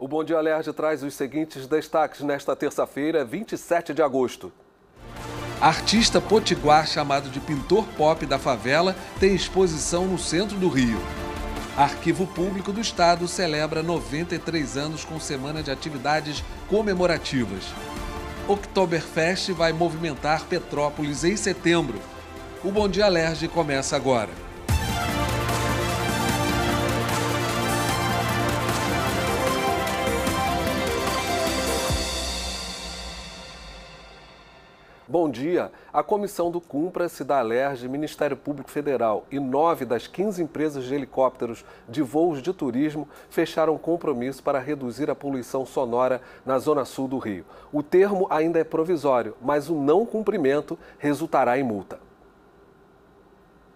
O Bom Dia Alerj traz os seguintes destaques nesta terça-feira, 27 de agosto. Artista potiguar chamado de pintor pop da favela tem exposição no centro do Rio. Arquivo Público do Estado celebra 93 anos com semana de atividades comemorativas. Oktoberfest vai movimentar Petrópolis em setembro. O Bom Dia Alerj começa agora. Bom dia. A comissão do Cumpra, Cidalerge, Ministério Público Federal e nove das 15 empresas de helicópteros de voos de turismo fecharam compromisso para reduzir a poluição sonora na zona sul do Rio. O termo ainda é provisório, mas o não cumprimento resultará em multa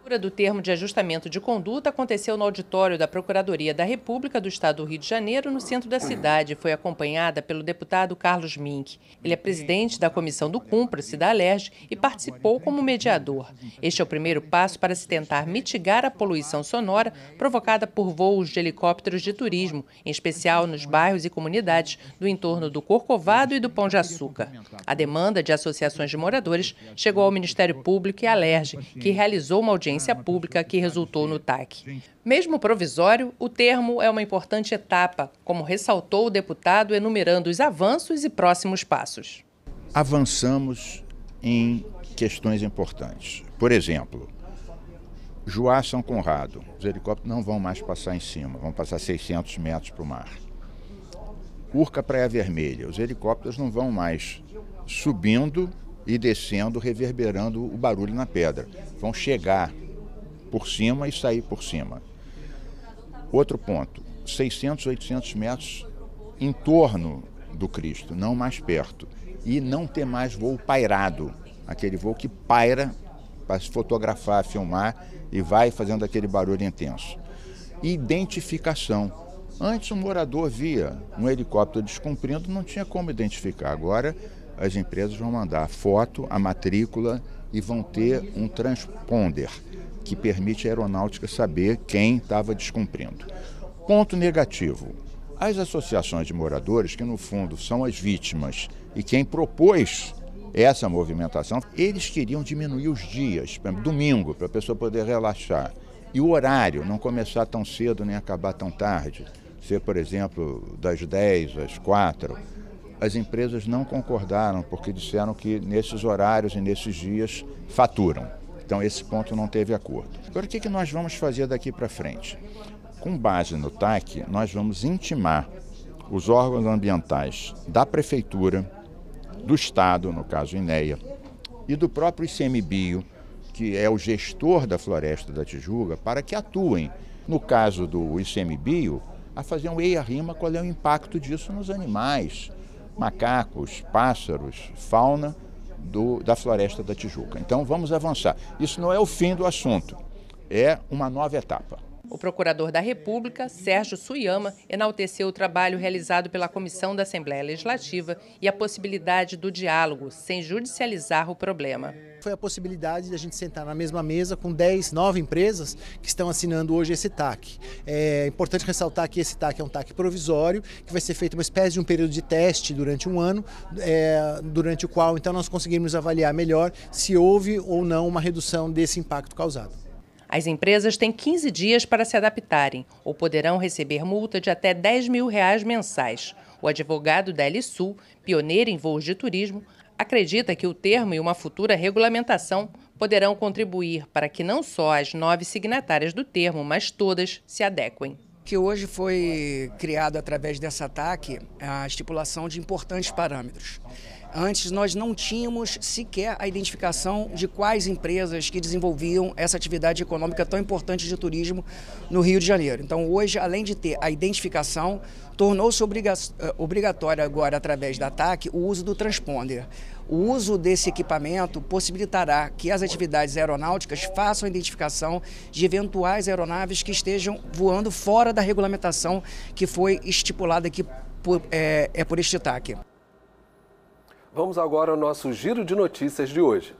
leitura do termo de ajustamento de conduta aconteceu no auditório da Procuradoria da República do Estado do Rio de Janeiro, no centro da cidade, foi acompanhada pelo deputado Carlos Mink. Ele é presidente da comissão do Cumpra-se da Alerj e participou como mediador. Este é o primeiro passo para se tentar mitigar a poluição sonora provocada por voos de helicópteros de turismo, em especial nos bairros e comunidades do entorno do Corcovado e do Pão de Açúcar. A demanda de associações de moradores chegou ao Ministério Público e Alerj, que realizou uma audiência audiência pública que resultou no TAC. Mesmo provisório, o termo é uma importante etapa, como ressaltou o deputado enumerando os avanços e próximos passos. Avançamos em questões importantes. Por exemplo, Joá São Conrado, os helicópteros não vão mais passar em cima, vão passar 600 metros para o mar. Urca Praia Vermelha, os helicópteros não vão mais subindo e descendo, reverberando o barulho na pedra. Vão chegar por cima e sair por cima. Outro ponto, 600, 800 metros em torno do Cristo, não mais perto. E não ter mais voo pairado, aquele voo que paira para se fotografar, filmar e vai fazendo aquele barulho intenso. Identificação. Antes um morador via um helicóptero descumprindo, não tinha como identificar. Agora as empresas vão mandar a foto, a matrícula e vão ter um transponder que permite à aeronáutica saber quem estava descumprindo. Ponto negativo: as associações de moradores, que no fundo são as vítimas e quem propôs essa movimentação, eles queriam diminuir os dias, domingo, para a pessoa poder relaxar. E o horário, não começar tão cedo nem acabar tão tarde. Ser, por exemplo, das 10 às 4. As empresas não concordaram, porque disseram que nesses horários e nesses dias faturam. Então, esse ponto não teve acordo. Agora, o que, nós vamos fazer daqui para frente? Com base no TAC, nós vamos intimar os órgãos ambientais da Prefeitura, do Estado, no caso INEA, e do próprio ICMBio, que é o gestor da Floresta da Tijuca, para que atuem, no caso do ICMBio, a fazer um eia-rima qual é o impacto disso nos animais, macacos, pássaros, fauna do, da Floresta da Tijuca. Então vamos avançar. Isso não é o fim do assunto, é uma nova etapa. O procurador da República, Sérgio Suyama, enalteceu o trabalho realizado pela Comissão da Assembleia Legislativa e a possibilidade do diálogo, sem judicializar o problema. Foi a possibilidade de a gente sentar na mesma mesa com 10, 9 empresas que estão assinando hoje esse TAC. É importante ressaltar que esse TAC é um TAC provisório, que vai ser feito uma espécie de um período de teste durante um ano, é, durante o qual então nós conseguimos avaliar melhor se houve ou não uma redução desse impacto causado. As empresas têm 15 dias para se adaptarem ou poderão receber multa de até 10 mil reais mensais. O advogado da Sul, pioneiro em voos de turismo, acredita que o termo e uma futura regulamentação poderão contribuir para que não só as nove signatárias do termo, mas todas se adequem que hoje foi criado através dessa ataque a estipulação de importantes parâmetros. Antes nós não tínhamos sequer a identificação de quais empresas que desenvolviam essa atividade econômica tão importante de turismo no Rio de Janeiro. Então hoje, além de ter a identificação, tornou-se eh, obrigatório agora, através da TAC, o uso do transponder. O uso desse equipamento possibilitará que as atividades aeronáuticas façam a identificação de eventuais aeronaves que estejam voando fora da regulamentação que foi estipulada aqui por, é, é por este TAC. Vamos agora ao nosso giro de notícias de hoje.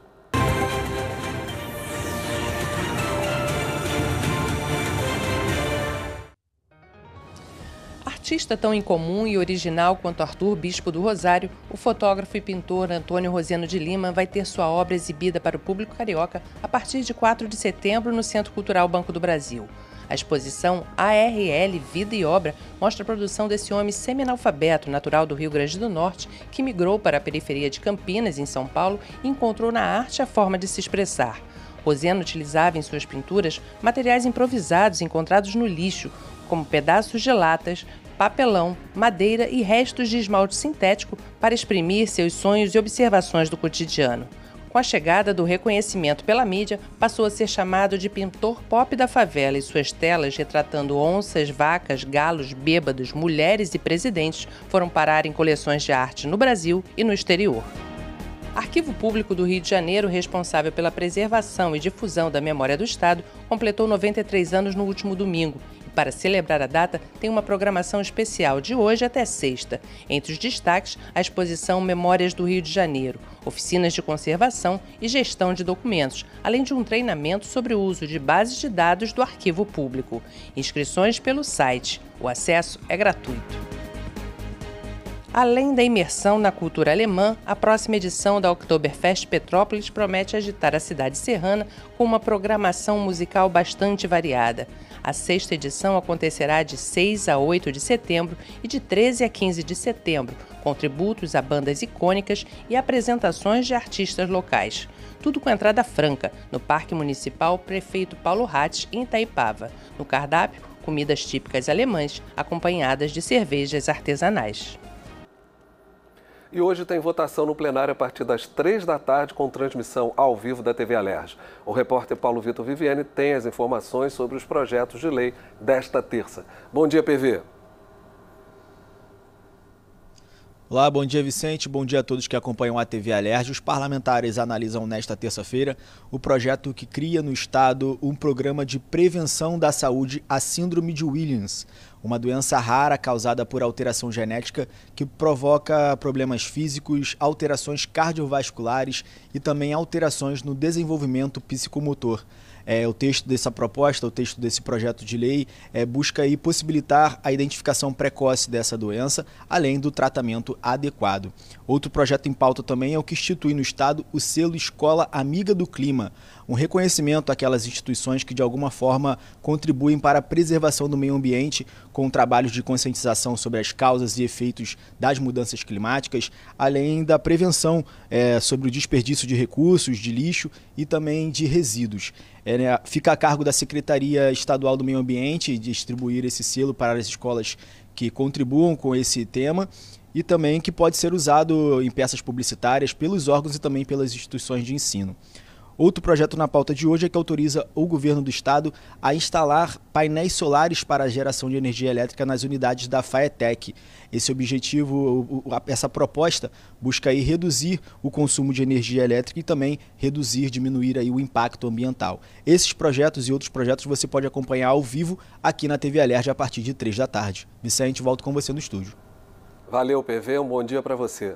Artista tão incomum e original quanto Arthur Bispo do Rosário, o fotógrafo e pintor Antônio Roseno de Lima vai ter sua obra exibida para o público carioca a partir de 4 de setembro no Centro Cultural Banco do Brasil. A exposição ARL Vida e Obra mostra a produção desse homem semi-analfabeto, natural do Rio Grande do Norte, que migrou para a periferia de Campinas, em São Paulo, e encontrou na arte a forma de se expressar. Roseno utilizava em suas pinturas materiais improvisados encontrados no lixo, como pedaços de latas, papelão, madeira e restos de esmalte sintético para exprimir seus sonhos e observações do cotidiano. Com a chegada do reconhecimento pela mídia, passou a ser chamado de pintor pop da favela e suas telas retratando onças, vacas, galos, bêbados, mulheres e presidentes foram parar em coleções de arte no Brasil e no exterior. Arquivo Público do Rio de Janeiro, responsável pela preservação e difusão da memória do Estado, completou 93 anos no último domingo para celebrar a data, tem uma programação especial de hoje até sexta. Entre os destaques, a exposição Memórias do Rio de Janeiro, oficinas de conservação e gestão de documentos, além de um treinamento sobre o uso de bases de dados do arquivo público. Inscrições pelo site. O acesso é gratuito. Além da imersão na cultura alemã, a próxima edição da Oktoberfest Petrópolis promete agitar a cidade serrana com uma programação musical bastante variada. A sexta edição acontecerá de 6 a 8 de setembro e de 13 a 15 de setembro, com tributos a bandas icônicas e apresentações de artistas locais. Tudo com entrada franca, no Parque Municipal Prefeito Paulo Hatz, em Itaipava. No cardápio, comidas típicas alemãs, acompanhadas de cervejas artesanais. E hoje tem votação no plenário a partir das três da tarde com transmissão ao vivo da TV Alerj. O repórter Paulo Vitor Viviane tem as informações sobre os projetos de lei desta terça. Bom dia, PV. Olá, bom dia Vicente, bom dia a todos que acompanham a TV Alerj. Os parlamentares analisam nesta terça-feira o projeto que cria no Estado um programa de prevenção da saúde à Síndrome de Williams uma doença rara causada por alteração genética que provoca problemas físicos, alterações cardiovasculares e também alterações no desenvolvimento psicomotor. É, o texto dessa proposta, o texto desse projeto de lei, é, busca aí possibilitar a identificação precoce dessa doença, além do tratamento adequado. Outro projeto em pauta também é o que institui no Estado o selo Escola Amiga do Clima, um reconhecimento àquelas instituições que de alguma forma contribuem para a preservação do meio ambiente com trabalhos de conscientização sobre as causas e efeitos das mudanças climáticas, além da prevenção é, sobre o desperdício de recursos, de lixo e também de resíduos. É, né, fica a cargo da Secretaria Estadual do Meio Ambiente distribuir esse selo para as escolas que contribuam com esse tema e também que pode ser usado em peças publicitárias pelos órgãos e também pelas instituições de ensino. Outro projeto na pauta de hoje é que autoriza o governo do estado a instalar painéis solares para a geração de energia elétrica nas unidades da Faetec. Esse objetivo, essa proposta, busca aí reduzir o consumo de energia elétrica e também reduzir, diminuir aí o impacto ambiental. Esses projetos e outros projetos você pode acompanhar ao vivo aqui na TV Alerj a partir de 3 da tarde. Vicente, volto com você no estúdio. Valeu, PV, um bom dia para você.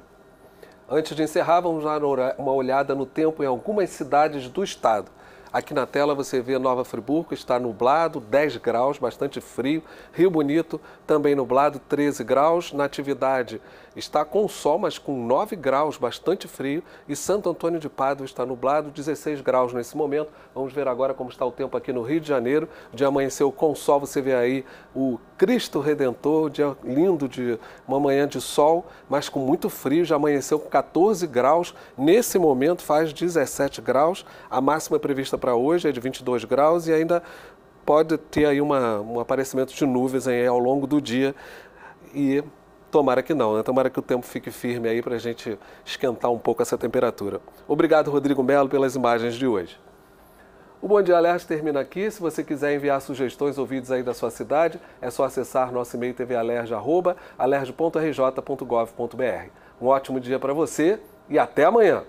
Antes de encerrar, vamos dar uma olhada no tempo em algumas cidades do estado. Aqui na tela você vê Nova Friburgo, está nublado, 10 graus, bastante frio. Rio Bonito, também nublado, 13 graus. Natividade está com sol, mas com 9 graus, bastante frio. E Santo Antônio de Pádua está nublado, 16 graus nesse momento. Vamos ver agora como está o tempo aqui no Rio de Janeiro. De amanheceu com sol, você vê aí o Cristo Redentor, dia lindo de uma manhã de sol, mas com muito frio. Já amanheceu com 14 graus. Nesse momento faz 17 graus. A máxima prevista para hoje é de 22 graus e ainda pode ter aí uma, um aparecimento de nuvens aí ao longo do dia. E Tomara que não, né? Tomara que o tempo fique firme aí para a gente esquentar um pouco essa temperatura. Obrigado, Rodrigo Melo, pelas imagens de hoje. O Bom Dia Alerta termina aqui. Se você quiser enviar sugestões ou vídeos aí da sua cidade, é só acessar nosso e-mail tvalerj.alerj.rj.gov.br. Um ótimo dia para você e até amanhã!